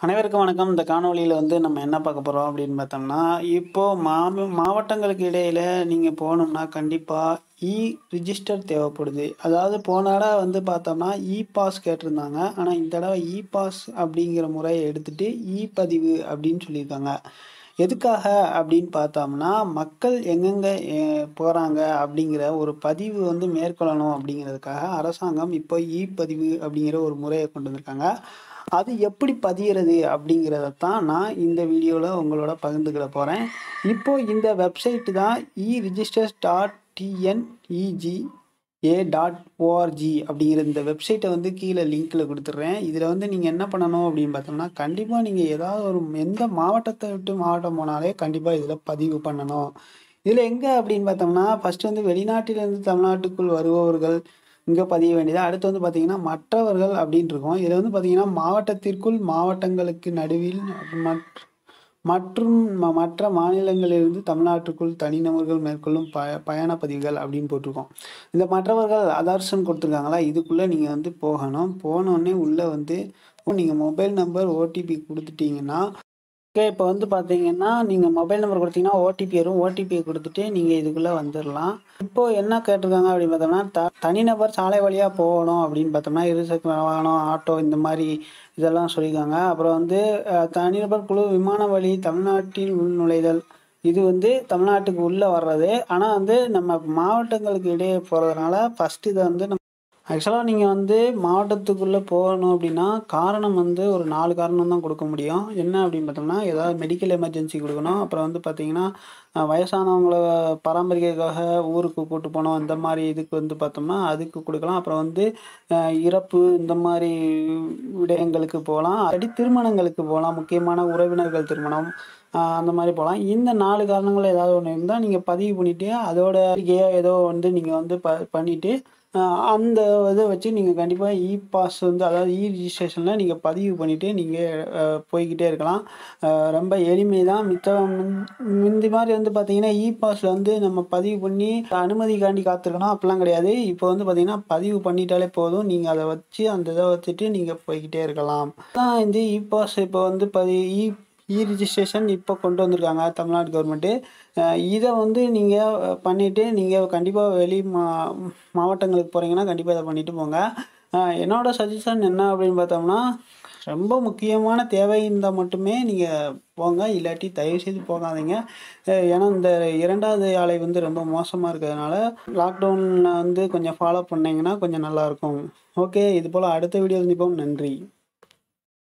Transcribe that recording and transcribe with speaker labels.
Speaker 1: அனைவருக்கும் வணக்கம். இந்த காணொலியில் வந்து நம்ம என்ன பார்க்க போகிறோம் அப்படின்னு பார்த்தோம்னா இப்போது மாவ மாவட்டங்களுக்கு இடையில் நீங்கள் போகணும்னா கண்டிப்பாக இ ரிஜிஸ்டர் தேவைப்படுது. அதாவது போன தடவை வந்து பார்த்தோம்னா இ பாஸ் கேட்டிருந்தாங்க. ஆனால் இந்த தடவை இ பாஸ் அப்படிங்கிற முறையை எடுத்துகிட்டு இ பதிவு அப்படின்னு சொல்லியிருக்காங்க. எதுக்காக அப்படின்னு பார்த்தோம்னா மக்கள் எங்கெங்கே போகிறாங்க அப்படிங்கிற ஒரு பதிவு வந்து மேற்கொள்ளணும் அப்படிங்கிறதுக்காக அரசாங்கம் இப்போ இ பதிவு அப்படிங்கிற ஒரு முறையை கொண்டு வந்திருக்காங்க. அது எப்படி பதிகிறது அப்படிங்கிறத தான் நான் இந்த வீடியோவில் உங்களோட பகிர்ந்துக்கிட போகிறேன் இப்போது இந்த வெப்சைட்டு தான் e registers dot TNEG A dot org அப்படிங்கிற இந்த வெப்சைட்டை வந்து கீழே லிங்க்கில் கொடுத்துட்றேன். இதில் வந்து நீங்கள் என்ன பண்ணணும் அப்படின்னு பார்த்தோம்னா கண்டிப்பாக நீங்கள் ஏதாவது ஒரு எந்த மாவட்டத்தை விட்டு மாவட்டம் போனாலே கண்டிப்பாக இதில் பதிவு பண்ணணும். இதில் எங்கே அப்படின்னு பார்த்தோம்னா ஃபஸ்ட்டு வந்து வெளிநாட்டிலேருந்து தமிழ்நாட்டுக்குள் வருபவர்கள் இங்கே பதிய வேண்டியது? அடுத்து வந்து பார்த்திங்கன்னா மற்றவர்கள் அப்படின்ட்டு இருக்கும் இதில் வந்து பார்த்திங்கன்னா மாவட்டத்திற்குள் மாவட்டங்களுக்கு நடுவில் மற்ற மற்றும் மற்ற மாநிலங்களிலிருந்து தமிழ்நாட்டுக்குள் தனிநபர்கள் மேற்கொள்ளும் ப பயண பதிவுகள் அப்படின்னு போட்டிருக்கோம். இந்த மற்றவர்கள் அதர்ஸ்ன்னு கொடுத்துருக்காங்களா? இதுக்குள்ளே நீங்கள் வந்து போகணும். போனோடனே உள்ளே வந்து நீங்கள் மொபைல் நம்பர் ஓடிபி கொடுத்துட்டிங்கன்னா ஓகே இப்போ வந்து பார்த்தீங்கன்னா நீங்கள் மொபைல் நம்பர் கொடுத்தீங்கன்னா ஓடிபி வரும். ஓடிபியை கொடுத்துட்டு நீங்கள் இதுக்குள்ளே வந்துடலாம் இப்போது என்ன கேட்டிருக்காங்க அப்படின்னு பார்த்தோம்னா த தனிநபர் சாலை வழியாக போகணும் அப்படின்னு பார்த்தோம்னா இருசக்கர வாகனம் ஆட்டோ இந்த மாதிரி இதெல்லாம் சொல்லியிருக்காங்க. அப்புறம் வந்து தனிநபர் குழு விமான வழி தமிழ்நாட்டில் உள்நுழைதல் இது வந்து தமிழ்நாட்டுக்கு உள்ளே வர்றது. ஆனால் வந்து நம்ம மாவட்டங்களுக்கு இடையே போகிறதுனால ஃபஸ்ட்டு இதை வந்து நம்ம ஆக்சுவலாக நீங்கள் வந்து மாவட்டத்துக்குள்ளே போகணும் அப்படின்னா காரணம் வந்து ஒரு நாலு காரணம் தான் கொடுக்க முடியும். என்ன அப்படின்னு பார்த்தோம்னா ஏதாவது மெடிக்கல் எமர்ஜென்சி கொடுக்கணும். அப்புறம் வந்து பார்த்தீங்கன்னா அஹ், வயசானவங்கள பராமரிக்கிறதுக்காக ஊருக்கு கூட்டு போனோம் இந்த மாதிரி இதுக்கு வந்து பார்த்தோம்னா அதுக்கு கொடுக்கலாம். அப்புறம் வந்து இறப்பு இந்த மாதிரி விடயங்களுக்கு போகலாம். அடி திருமணங்களுக்கு போகலாம். முக்கியமான உறவினர்கள் திருமணம் அந்த மாதிரி போகலாம். இந்த நாலு காரணங்கள் ஏதாவது ஒன்று இருந்தால் நீங்கள் பதிவு பண்ணிவிட்டு அதோட அறிக்கையாக ஏதோ வந்து நீங்கள் வந்து ப பண்ணிவிட்டு அந்த இதை வச்சு நீங்கள் கண்டிப்பாக இ பாஸ் வந்து அதாவது இ ரிஜிஸ்ட்ரேஷனில் நீங்கள் பதிவு பண்ணிவிட்டு நீங்கள் போய்கிட்டே இருக்கலாம். ரொம்ப எளிமை தான் மித்த முந்தி மாதிரி வந்து பார்த்தீங்கன்னா இ பாஸில் வந்து நம்ம பதிவு பண்ணி அனுமதிக்காண்டி காத்திருக்கணும். அப்படிலாம் கிடையாது. இப்போ வந்து பார்த்தீங்கன்னா பதிவு பண்ணிட்டாலே போதும். நீங்கள் அதை வச்சு அந்த இதை வச்சுட்டு நீங்கள் போய்கிட்டே இருக்கலாம். தான் இந்த இ பாஸ் இப்போ வந்து பதி இ இ ரிஜிஸ்ட்ரேஷன் இப்போ கொண்டு வந்திருக்காங்க தமிழ்நாடு கவர்மெண்ட்டு இதை வந்து நீங்கள் பண்ணிவிட்டு நீங்கள் கண்டிப்பாக வெளி மா மாவட்டங்களுக்கு போகிறீங்கன்னா கண்டிப்பாக இதை பண்ணிட்டு போங்க. என்னோடய என்னோட சஜஷன் என்ன அப்படின்னு பார்த்தோம்னா ரொம்ப முக்கியமான தேவை இருந்தால் மட்டுமே நீங்கள் போங்க இல்லாட்டி தயவு செய்து போகாதீங்க. ஏன்னா இந்த இரண்டாவது ஆலை வந்து ரொம்ப மோசமாக இருக்கிறதுனால லாக்டவுனில் வந்து கொஞ்சம் ஃபாலோ பண்ணிங்கன்னா கொஞ்சம் நல்லாயிருக்கும் ஓகே இது போல் அடுத்த வீடியோ சந்திப்போம். நன்றி.